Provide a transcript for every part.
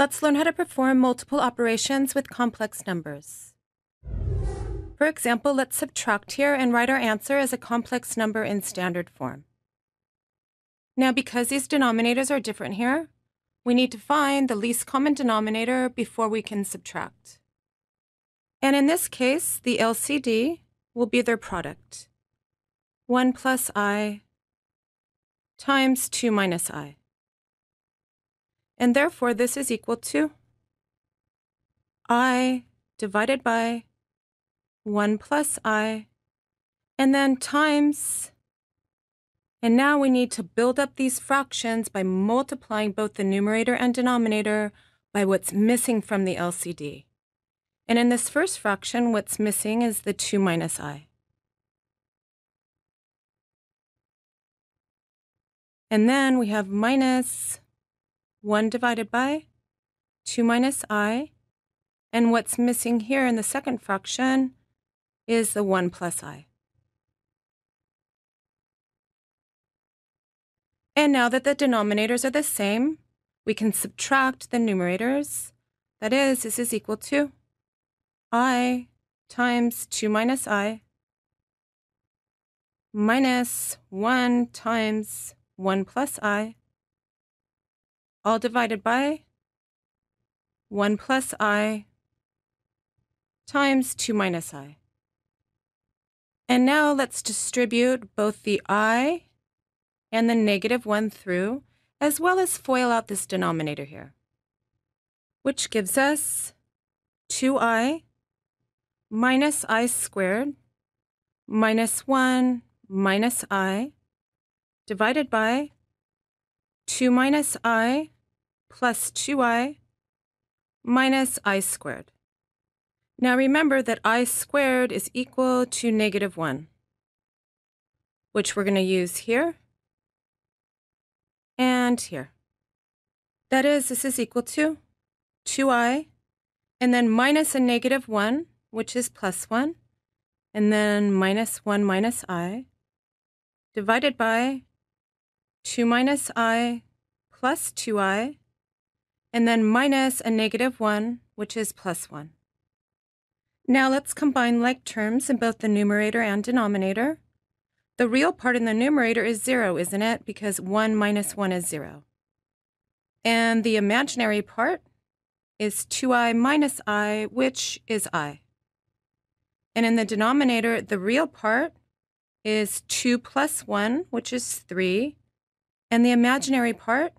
Let's learn how to perform multiple operations with complex numbers. For example, let's subtract here and write our answer as a complex number in standard form. Now, because these denominators are different here, we need to find the least common denominator before we can subtract. And in this case, the LCD will be their product. 1 plus i times 2 minus i. And therefore, this is equal to i divided by 1 plus i, and then times. And now we need to build up these fractions by multiplying both the numerator and denominator by what's missing from the LCD. And in this first fraction, what's missing is the 2 minus i. And then we have minus 1 divided by 2 minus i. And what's missing here in the second fraction is the 1 plus i. And now that the denominators are the same, we can subtract the numerators. That is, this is equal to i times 2 minus i minus 1 times 1 plus i, all divided by 1 plus i times 2 minus i. And now let's distribute both the i and the negative 1 through, as well as FOIL out this denominator here, which gives us 2i minus i squared minus 1 minus i divided by 2 minus i plus 2i minus i squared. Now remember that i squared is equal to negative 1, which we're going to use here and here. That is, this is equal to 2i, and then minus a negative 1, which is plus 1, and then minus 1 minus i, divided by 2 minus i plus 2i, and then minus a negative 1, which is plus 1. Now let's combine like terms in both the numerator and denominator. The real part in the numerator is 0, isn't it? Because 1 minus 1 is 0. And the imaginary part is 2i minus i, which is i. And in the denominator, the real part is 2 plus 1, which is 3, and the imaginary part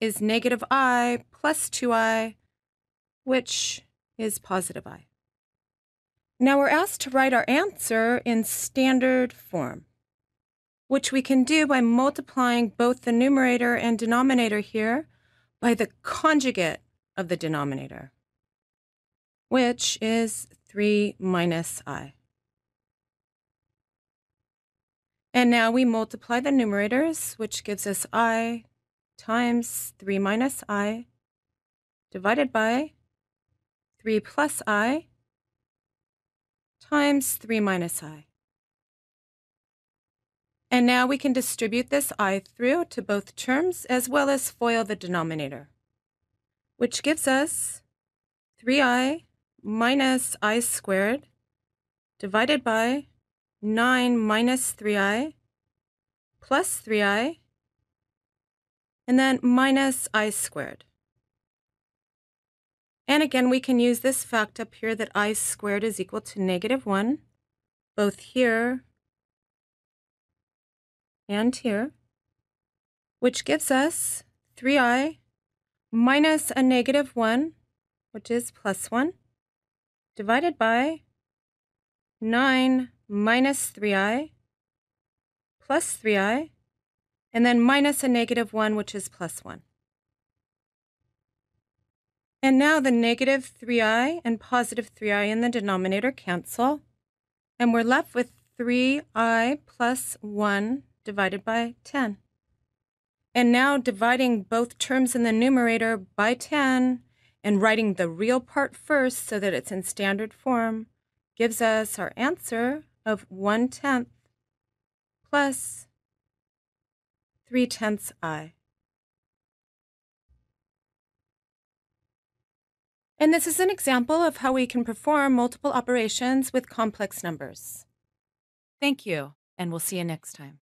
is negative i plus 2i, which is positive i. Now we're asked to write our answer in standard form, which we can do by multiplying both the numerator and denominator here by the conjugate of the denominator, which is 3 minus i. And now we multiply the numerators, which gives us i times 3 minus i divided by 3 plus i times 3 minus i. And now we can distribute this i through to both terms as well as FOIL the denominator, which gives us 3i minus i squared divided by 9 minus 3i plus 3i, and then minus i squared. And again, we can use this fact up here that i squared is equal to negative 1, both here and here, which gives us 3i minus a negative 1, which is plus 1, divided by 9 minus 3i plus 3i, and then minus a negative 1, which is plus 1. And now the negative 3i and positive 3i in the denominator cancel, and we're left with 3i plus 1 divided by 10. And now dividing both terms in the numerator by 10 and writing the real part first so that it's in standard form gives us our answer of 1 tenth plus 3 tenths i. And this is an example of how we can perform multiple operations with complex numbers. Thank you, and we'll see you next time.